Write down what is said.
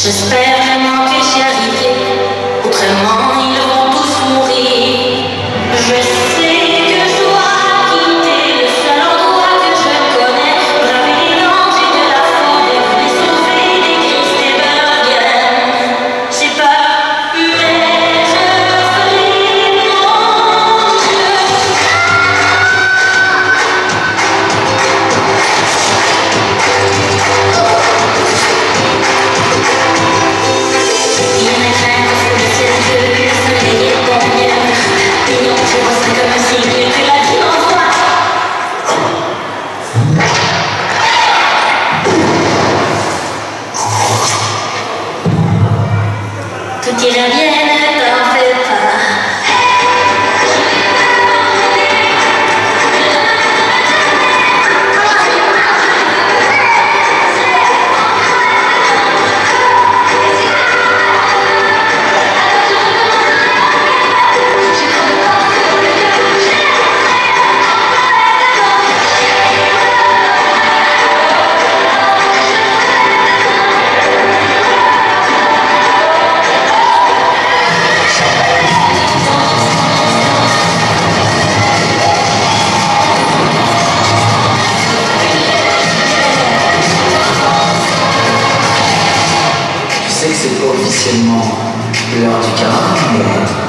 J'espère vraiment que j'y arriverai. Autrement, ils vont tous mourir. 接着别 là. c'est pas officiellement l'heure du carême, mais